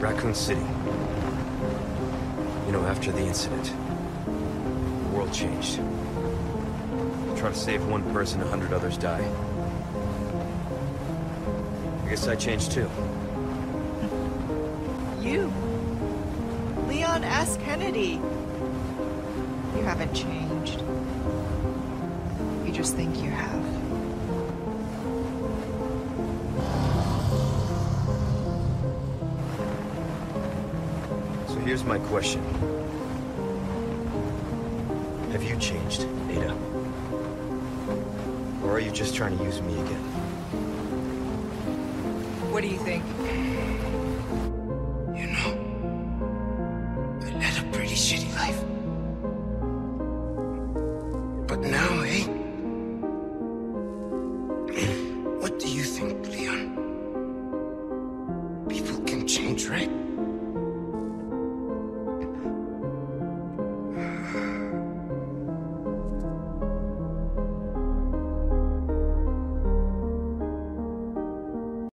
Raccoon City. You know, after the incident, the world changed. Try to save one person, a hundred others die. I guess I changed too. You. Leon S. Kennedy. You haven't changed. You just think you have. Here's my question. Have you changed, Ada? Or are you just trying to use me again? What do you think? You know, I led a pretty shitty life. But now, eh? What do you think, Leon? People can change, right?